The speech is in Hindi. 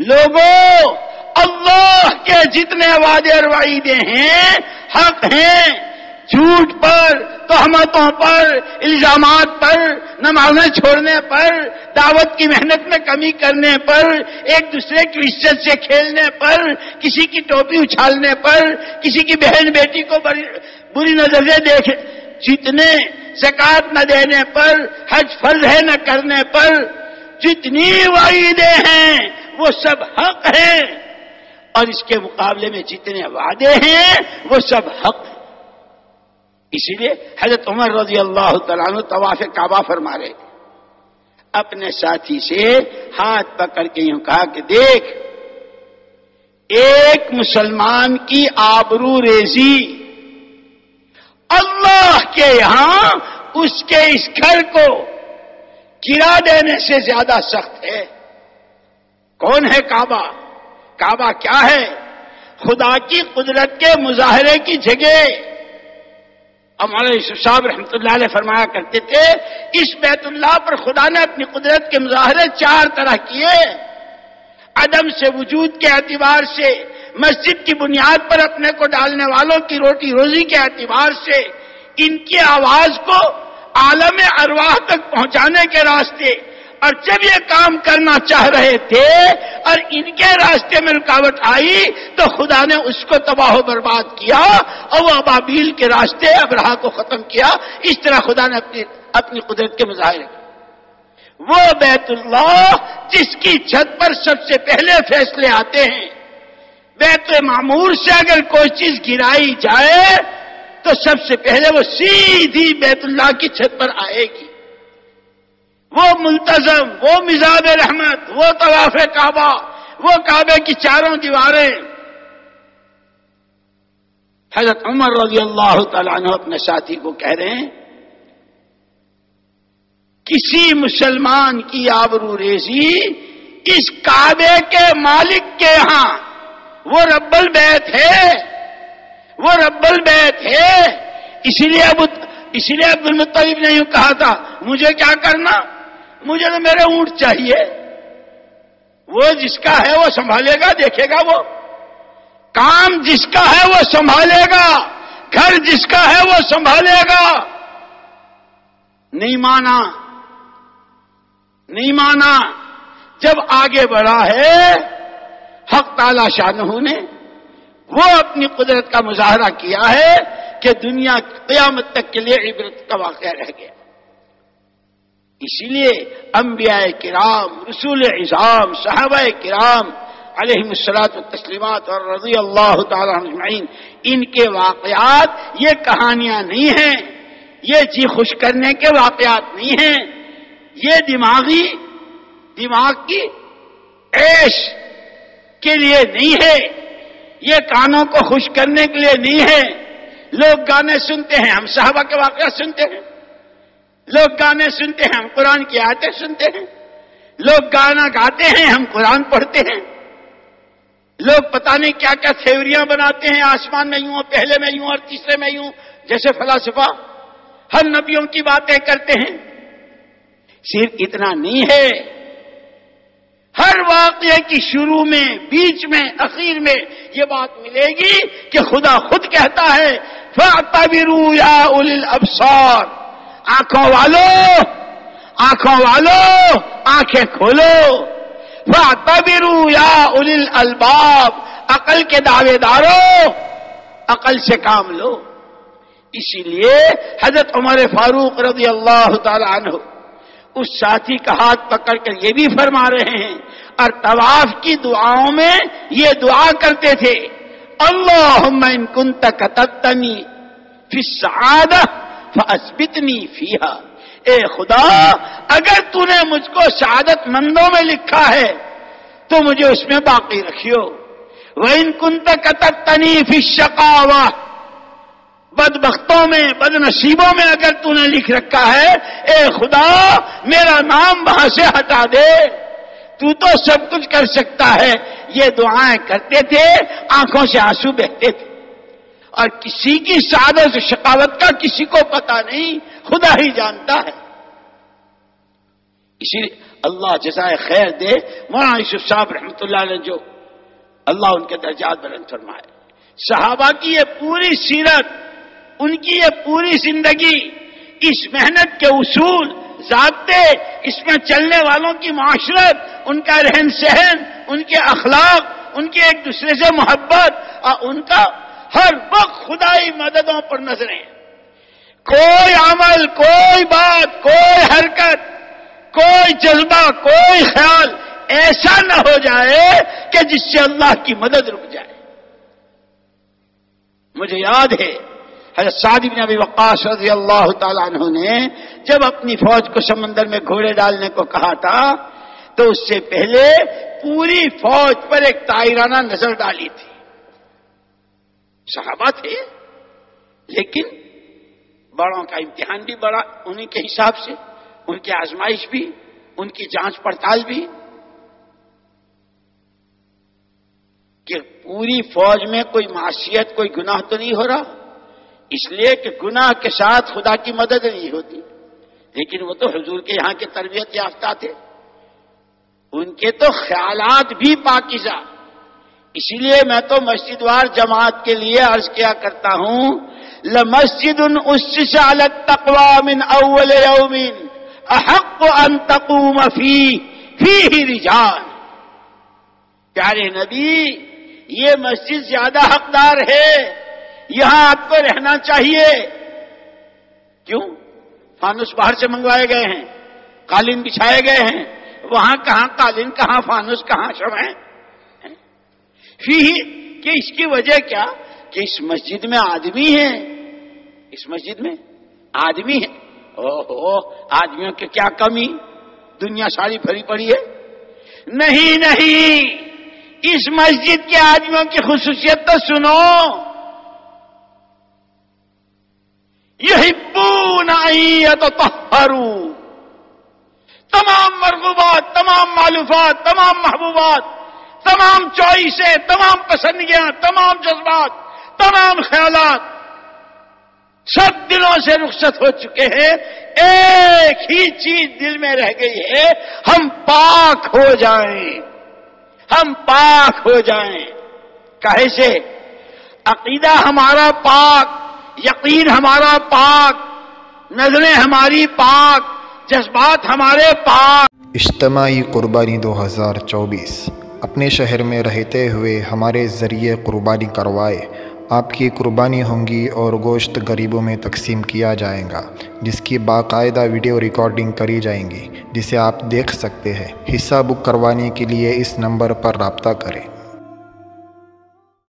लोगों, अल्लाह के जितने वादे और वाइदे हैं, हक हैं, झूठ पर, तोहमतों पर इल्ज़ाम पर, नमाजें छोड़ने पर, दावत की मेहनत में कमी करने पर, एक दूसरे की इज़्ज़त से खेलने पर, किसी की टोपी उछालने पर, किसी की बहन बेटी को बुरी नज़र से देख, जितने जक़ात न देने पर, हज फ़र्ज़ है न करने पर, जितनी वाइदे हैं वो सब हक है। और इसके मुकाबले में जितने वादे हैं, वो सब हक है। इसीलिए हज़रत उमर रज़ी अल्लाह तवाफ काबा फरमा रहे अपने साथी से हाथ पकड़ के यूँ कहा कि देख, एक मुसलमान की आबरू रेजी, अल्लाह के यहाँ उसके इस घर को गिरा देने से ज़्यादा सख्त है। कौन है काबा? काबा क्या है? खुदा की कुदरत के मुजाहरे की जगह। हमारे साहब रहमत फरमाया करते थे, इस बैतुल्लाह पर खुदा ने अपनी कुदरत के मुजाहरे चार तरह किए। अदम से वजूद के एतबार से, मस्जिद की बुनियाद पर अपने को डालने वालों की रोटी रोजी के एतबार से, इनकी आवाज़ को आलम अरवाह तक पहुँचाने के रास्ते और जब ये काम करना चाह रहे थे और इनके रास्ते में रुकावट आई तो खुदा ने उसको तबाह बर्बाद किया और वो अबाबील के रास्ते अबराह को खत्म किया। इस तरह खुदा ने अपनी अपनी कुदरत के मुजाहरे वो बैतुल्लाह जिसकी छत पर सबसे पहले फैसले आते हैं बैत मामूर से अगर कोई चीज़ गिराई जाए तो सबसे पहले वो सीधी बैतुल्लाह की छत पर आएगी। वो मुल्तजम, वो मिजाब रहमत, वो तवाफ काबा, वो काबे की चारों दीवारें। हज़रत उमर रज़ी अल्लाह तु अपने साथी को कह रहे हैं, किसी मुसलमान की आबरू रेजी इस काबे के मालिक के यहाँ, वो रब्बल बैत है, वो रब्बल बैत है। इसीलिए अब, इसीलिए अब्दुल मुतलीब ने यूँ कहा था, मुझे क्या करना? मुझे तो मेरे ऊँट चाहिए। वो जिसका है वो संभालेगा, देखेगा वो। काम जिसका है वो संभालेगा, घर जिसका है वो संभालेगा। नहीं माना नहीं माना, जब आगे बढ़ा है, हक ताला शाहू ने वो अपनी कुदरत का मुजाहरा किया है कि दुनिया क्यामत तक के लिए इबरत का वाक़ रह गया। इसीलिए अम्बिया किराम रसूल इज़ाम साहब किराम अलहमसलात तस्लीमत और रज़ी अल्लाह तजमाइन इनके वाकयात ये कहानियाँ नहीं हैं। ये जी खुश करने के वाकयात नहीं हैं। ये दिमागी, दिमाग की ऐश के लिए नहीं है। ये कानों को खुश करने के लिए नहीं है। लोग गाने सुनते हैं, हम साहबा के वाकया सुनते हैं। लोग गाने सुनते हैं, हम कुरान की आयतें सुनते हैं। लोग गाना गाते हैं, हम कुरान पढ़ते हैं। लोग पता नहीं क्या क्या थेवरियाँ बनाते हैं, आसमान में यूँ और पहले में यूँ और तीसरे में यूँ, जैसे फलासफा। हर नबियों की बातें करते हैं। सिर्फ़ इतना नहीं है। हर वाक्य की शुरू में, बीच में, अखीर में ये बात मिलेगी कि खुदा खुद कहता है फातबिरू या उलिल अबसार। आँखों वालों आँखों वालों, आँखें खोलो। फातबिरू या उलिल अलबाब, अकल के दावेदारों, अकल से काम लो। इसीलिए हज़रत उमर फारूक रज़ी अल्लाह तु उस साथी का हाथ पकड़कर ये भी फरमा रहे हैं, और तवाफ की दुआओं में ये दुआ करते थे अल्लाह कुन तक तत्तनी फिर फसबितनी फीहा ए खुदा अगर तूने मुझको शहादत मंदों में लिखा है तो मुझे उसमें बाकी रखियो। वह इन कुंत कतक तनी फ़ी शकावा। बदबख्तों में, बदनसीबों में अगर तूने लिख रखा है, ए खुदा, मेरा नाम वहाँ से हटा दे। तू तो सब कुछ कर सकता है। ये दुआएँ करते थे, आँखों से आँसू बहते थे। और किसी की सादत शकावत का किसी को पता नहीं, खुदा ही जानता है। इसी अल्लाह जजाय खैर दे। मौलाना यूसुफ साहब रहमत ने जो अल्लाह उनके दर्जात बुलंद फरमाए। सहाबा की ये पूरी सीरत, उनकी ये पूरी ज़िंदगी, इस मेहनत के उसूल जाते इसमें चलने वालों की माशरत, उनका रहन सहन, उनके अखलाक, उनके एक दूसरे से मोहब्बत, और उनका हर वक्त खुदाई मददों पर नज़रें कोई अमल, कोई बात, कोई हरकत, कोई जज्बा, कोई ख्याल ऐसा न हो जाए कि जिससे अल्लाह की मदद रुक जाए। मुझे याद है, हज़रत सादी बिन अभी वक्स रज़ी अल्लाह तु ने जब अपनी फौज को समंदर में घोड़े डालने को कहा था तो उससे पहले पूरी फौज पर एक तायराना नज़र डाली थी। सहाबा थे, लेकिन बड़ों का इम्तिहान भी बड़ा उन्हीं के हिसाब से, उनकी आजमाइश भी, उनकी जाँच पड़ताल भी, कि पूरी फौज में कोई माशियत कोई गुनाह तो नहीं हो रहा। इसलिए कि गुनाह के साथ खुदा की मदद नहीं होती। लेकिन वो तो हजूर के यहाँ के तरबियत याफ्ता थे। उनके तो ख्यालात भी पाकिजा इसीलिए मैं तो मस्जिदवार जमात के लिए अर्ज़ किया करता हूँ, ल मस्जिद उन उससे अलग तकवा मिन अव्वल यौमिन अहक अन तकूम फ़ी फ़ी ही रिजान प्यारे नबी, ये मस्जिद ज़्यादा हकदार है, यहाँ आपको रहना चाहिए। क्यों? फानुस बाहर से मंगवाए गए हैं, कालीन बिछाए गए हैं, वहाँ कहाँ, कालीन कहाँ, फानुस कहाँ ही। कि इसकी वजह क्या? कि इस मस्जिद में आदमी है। इस मस्जिद में आदमी है। ओहो, आदमियों की क्या कमी? दुनिया सारी भरी पड़ी है। नहीं नहीं, इस मस्जिद के आदमियों की खसूसियत तो सुनो। यही पूनाई तो तहरू तमाम मरगूबात, तमाम मालूफात, तमाम महबूबात तमाम चॉइसें तमाम पसंदियाँ, तमाम जज्बात, तमाम ख्याल सब दिलों से रुखसत हो चुके हैं। एक ही चीज़ दिल में रह गई है, हम पाक हो जाएँ। हम पाक हो जाएँ। कहे से? अकीदा हमारा पाक, यकीन हमारा पाक, नज़रें हमारी पाक, जज्बात हमारे पाक। इज्तमाही कुर्बानी 2024 अपने शहर में रहते हुए हमारे ज़रिए कुर्बानी करवाए। आपकी कुर्बानी होंगी और गोश्त गरीबों में तकसीम किया जाएगा, जिसकी बाकायदा वीडियो रिकॉर्डिंग करी जाएँगी, जिसे आप देख सकते हैं। हिस्सा बुक करवाने के लिए इस नंबर पर रबता करें।